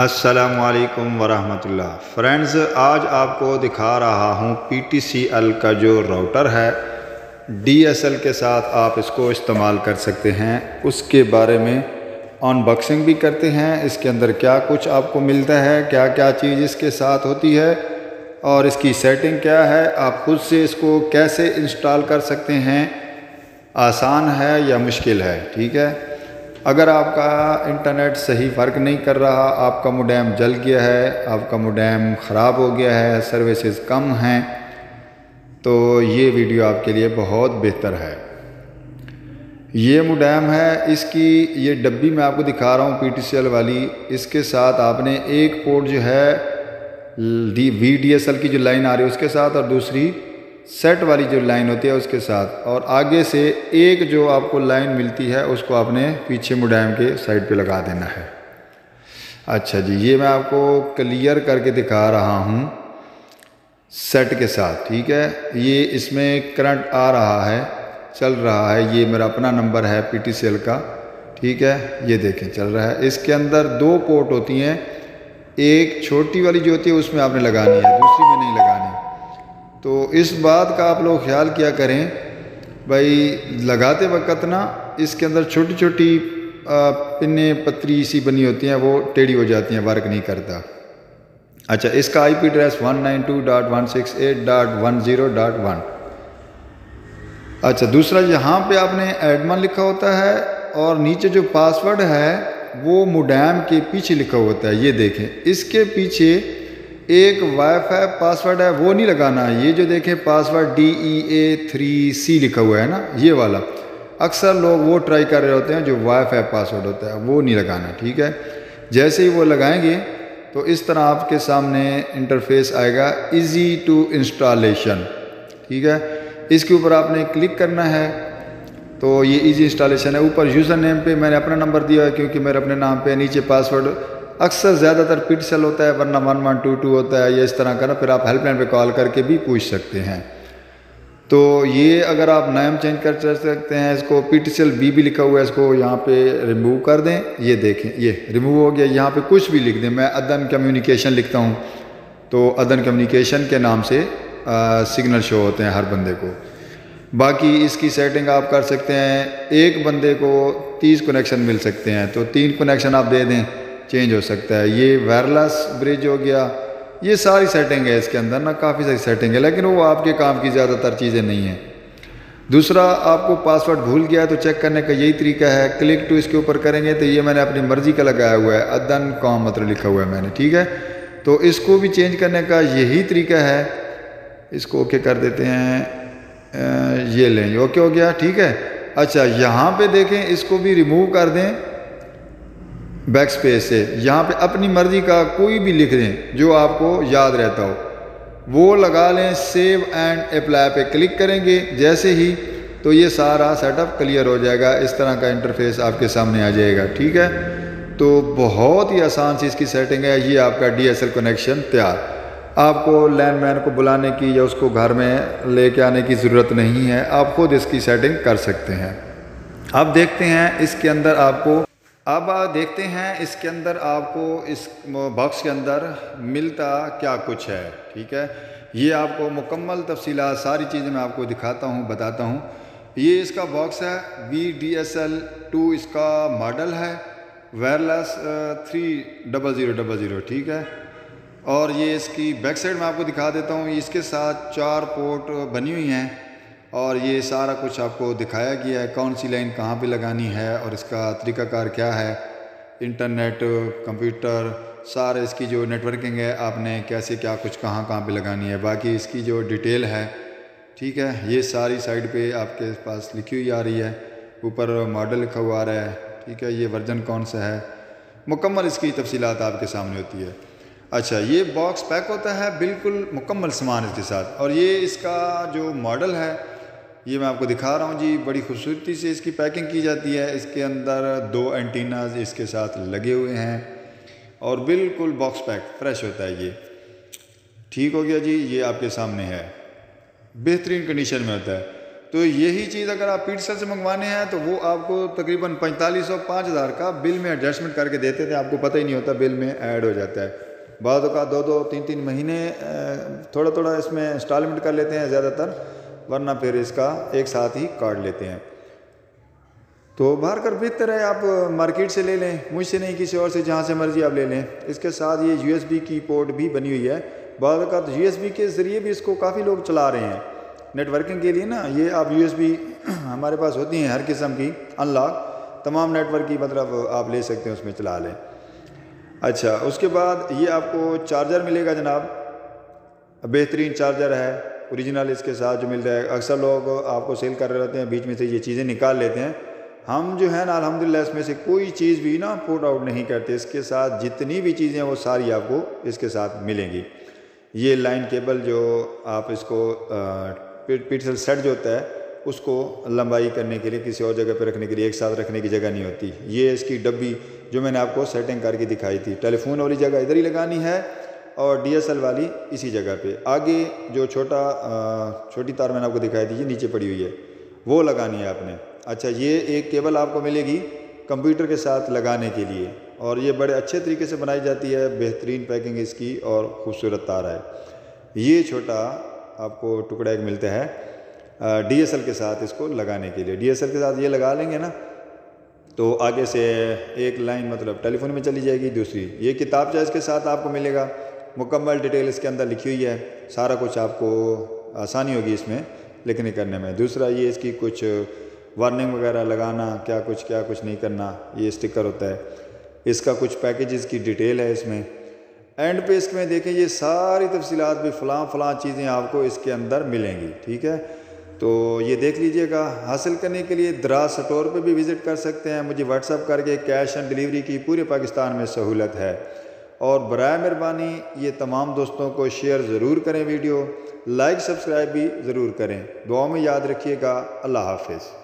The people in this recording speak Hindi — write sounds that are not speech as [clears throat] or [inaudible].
असलकम वरहमतुल्लाह फ्रेंड्स आज आपको दिखा रहा हूँ पी टी सी एल का जो राउटर है डी एस एल के साथ आप इसको इस्तेमाल कर सकते हैं। उसके बारे में अनबॉक्सिंग भी करते हैं। इसके अंदर क्या कुछ आपको मिलता है क्या क्या चीज़ इसके साथ होती है, और इसकी सेटिंग क्या है, आप खुद से इसको कैसे इंस्टॉल कर सकते हैं? आसान है या मुश्किल है? ठीक है? अगर आपका इंटरनेट सही वर्क नहीं कर रहा, आपका मोडेम जल गया है, आपका मोडेम ख़राब हो गया है सर्विसेज़ कम हैं तो ये वीडियो आपके लिए बहुत बेहतर है। ये मोडेम है, इसकी ये डब्बी मैं आपको दिखा रहा हूँ पीटीसीएल वाली, इसके साथ आपने एक पोर्ट जो है वी डी एस एल की जो लाइन आ रही है, उसके साथ और दूसरी सेट वाली जो लाइन होती है उसके साथ। और आगे से एक जो आपको लाइन मिलती है, उसको आपने पीछे मुडायम के साइड पे लगा देना है। अच्छा जी, ये मैं आपको क्लियर करके दिखा रहा हूँ सेट के साथ, ठीक है? ये इसमें करंट आ रहा है, चल रहा है। ये मेरा अपना नंबर है पी का, ठीक है? ये देखें, चल रहा है। इसके अंदर दो पोर्ट होती हैं। एक छोटी वाली जो होती है, उसमें आपने लगानी है। दूसरी में नहीं लगानी। तो इस बात का आप लोग ख्याल किया करें, भाई लगाते वक्त ना इसके अंदर छोटी छोटी पिने पतरी सी बनी होती हैं, वो टेढ़ी हो जाती हैं, वर्क नहीं करता। अच्छा इसका IP address one nine two dot one six eight dot one zero dot one अच्छा दूसरा यहाँ पे आपने एडमन लिखा होता है, और नीचे जो पासवर्ड है, वो मुडैम के पीछे लिखा होता है, ये देखें। इसके पीछे एक वाईफाई पासवर्ड है, वो नहीं लगाना है। ये जो देखें password D E A three C लिखा हुआ है ना, ये वाला। अक्सर लोग वो ट्राई कर रहे होते हैं जो वाईफाई पासवर्ड होता है, वो नहीं लगाना, ठीक है? जैसे ही वो लगाएँगे तो इस तरह आपके सामने इंटरफेस आएगा इजी टू इंस्टॉलेशन ठीक है? इसके ऊपर आपने क्लिक करना है तो ये इजी इंस्टॉलेशन है। ऊपर यूज़र नेम पे मैंने अपना नंबर दिया है, क्योंकि मेरे अपने नाम पे नीचे पासवर्ड अक्सर ज़्यादातर पिट सेल होता है, वरना वन वन टू टू होता है, या इस तरह का फिर आप हेल्पलाइन पे कॉल करके भी पूछ सकते हैं। तो ये अगर आप नाम चेंज कर सकते हैं, इसको पी टी सेल बी भी लिखा हुआ है, इसको यहाँ पे रिमूव कर दें, ये देखें, ये रिमूव हो गया, यहाँ पे कुछ भी लिख दें। मैं अदन कम्युनिकेशन लिखता हूँ तो अदन कम्युनिकेशन के नाम से सिग्नल शो होते हैं हर बंदे को। बाकी इसकी सेटिंग आप कर सकते हैं, एक बंदे को तीस कनेक्शन मिल सकते हैं तो तीन कनेक्शन आप दे दें चेंज हो सकता है। ये वायरलेस ब्रिज हो गया। ये सारी सेटिंग है इसके अंदर ना, काफ़ी सारी सेटिंग है, लेकिन वो आपके काम की ज़्यादातर चीज़ें नहीं हैं। दूसरा, आपको पासवर्ड भूल गया तो चेक करने का यही तरीका है। क्लिक टू इसके ऊपर करेंगे तो ये मैंने अपनी मर्ज़ी का लगाया हुआ है। अदन कॉम मतलब लिखा हुआ है मैंने, ठीक है? तो इसको भी चेंज करने का यही तरीका है। इसको ओके कर देते हैं। ये लेंगे ओके हो गया, ठीक है? अच्छा यहाँ पे देखें, इसको भी रिमूव कर दें। बैक स्पेस से, यहाँ पे अपनी मर्ज़ी का कोई भी लिख दें, जो आपको याद रहता हो। वो लगा लें सेव एंड अप्लाई पे क्लिक करेंगे, जैसे ही तो ये सारा सेटअप क्लियर हो जाएगा। इस तरह का इंटरफेस आपके सामने आ जाएगा, ठीक है? तो बहुत ही आसान सी इसकी सेटिंग है, ये आपका डीएसएल कनेक्शन तैयार। आपको लैंडमैन को बुलाने की या उसको घर में लेके आने की ज़रूरत नहीं है, आप खुद इसकी सेटिंग कर सकते हैं। अब देखते हैं, इसके अंदर आपको अब देखते हैं इसके अंदर आपको इस बॉक्स के अंदर मिलता क्या कुछ है, ठीक है? ये आपको मुकम्मल तफसीला सारी चीज़ें मैं आपको दिखाता हूँ, बताता हूँ। ये इसका बॉक्स है V D S L two इसका मॉडल है, wireless three double zero double zero, ठीक है? और ये इसकी बैक साइड में आपको दिखा देता हूँ, इसके साथ चार पोर्ट बनी हुई हैं। और ये सारा कुछ आपको दिखाया गया है, कौन सी लाइन कहाँ पे लगानी है और इसका तरीकाकार क्या है, इंटरनेट, कंप्यूटर, सारे इसकी जो नेटवर्किंग है, आपने कैसे क्या कुछ कहाँ कहाँ पे लगानी है, बाकी इसकी जो डिटेल है, ठीक है, ये सारी साइड पे आपके पास लिखी हुई आ रही है, ऊपर मॉडल लिखा हुआ आ रहा है, ठीक है, ये वर्जन कौन सा है, मुकम्मल इसकी तफसीलात आपके सामने होती है। अच्छा ये बॉक्स पैक होता है, बिल्कुल मुकम्मल सामान इसके साथ, और ये इसका जो मॉडल है ये मैं आपको दिखा रहा हूँ जी, बड़ी खूबसूरती से इसकी पैकिंग की जाती है। इसके अंदर दो एंटीनाज इसके साथ लगे हुए हैं और बिल्कुल बॉक्स पैक फ्रेश होता है ये। ठीक हो गया जी, ये आपके सामने है। बेहतरीन कंडीशन में होता है। तो यही चीज़ अगर आप पीटसल से मंगवाने हैं तो वो आपको तकरीबन पैंतालीस सौ पाँच हज़ार का बिल में एडजस्टमेंट करके देते थे। आपको पता ही नहीं होता, बिल में ऐड हो जाता है। बाद का दो दो, तीन तीन महीने थोड़ा थोड़ा इसमें इंस्टॉलमेंट कर लेते हैं ज़्यादातर। वरना फिर इसका एक साथ ही काट लेते हैं। तो बाहर कर बेहतर है आप मार्केट से ले लें मुझसे नहीं, किसी और से, जहाँ से मर्ज़ी आप ले लें। इसके साथ ये यू की पोर्ट भी बनी हुई है। बाद का तो यू के ज़रिए भी इसको काफ़ी लोग चला रहे हैं। नेटवर्किंग के लिए ना, ये आप यू [clears throat] हमारे पास होती हैं हर किस्म की, अनलॉक, तमाम नेटवर्क की मतलब आप ले सकते हैं, उसमें चला लें। अच्छा उसके बाद ये आपको चार्जर मिलेगा जनाब। बेहतरीन चार्जर है ओरिजिनल इसके साथ जो मिल रहा है, अक्सर लोग आपको सेल कर रहे होते हैं, बीच में से ये चीज़ें निकाल लेते हैं। हम जो है ना अलहमदिल्ला इसमें से कोई चीज़ भी ना पुट आउट नहीं करते। इसके साथ जितनी भी चीज़ें वो सारी आपको इसके साथ मिलेंगी। ये लाइन केबल जो आप इसको पीटसल सेट जो होता है, उसको लंबाई करने के लिए, किसी और जगह पर रखने के लिए, एक साथ रखने की जगह नहीं होती। ये इसकी डब्बी जो मैंने आपको सेटिंग करके दिखाई थी टेलीफोन वाली जगह इधर ही लगानी है और डीएसएल वाली इसी जगह पे। आगे जो छोटा छोटी तार मैंने आपको दिखाई थी ये नीचे पड़ी हुई है। वो लगानी है आपने। अच्छा ये एक केबल आपको मिलेगी कंप्यूटर के साथ लगाने के लिए। और ये बड़े अच्छे तरीके से बनाई जाती है, बेहतरीन पैकिंग इसकी और ख़ूबसूरत तार है। ये छोटा आपको टुकड़ा एक मिलता है डीएसएल के साथ इसको लगाने के लिए। डीएसएल के साथ ये लगा लेंगे ना तो आगे से एक लाइन मतलब टेलीफोन में चली जाएगी, दूसरी। ये किताब चाहे इसके साथ आपको मिलेगा। मुकम्मल डिटेल इसके अंदर लिखी हुई है। सारा कुछ आपको आसानी होगी इसमें लिखने करने में। दूसरा ये इसकी कुछ वार्निंग वगैरह लगाना, क्या कुछ क्या कुछ नहीं करना, ये स्टिकर होता है। इसका कुछ पैकेजेस की डिटेल है इसमें। एंड पे इसमें देखें, ये सारी तफसीलात भी फ़लाँ फ़लाँ चीज़ें आपको इसके अंदर मिलेंगी, ठीक है? तो ये देख लीजिएगा। हासिल करने के लिए दराज स्टोर पे भी विज़िट कर सकते हैं। मुझे व्हाट्सअप करके कैश ऑन डिलीवरी की पूरे पाकिस्तान में सहूलत है। और बर मेहरबानी ये तमाम दोस्तों को शेयर ज़रूर करें वीडियो, लाइक, सब्सक्राइब भी ज़रूर करें। दुआ में याद रखिएगा। अल्लाह हाफिज़।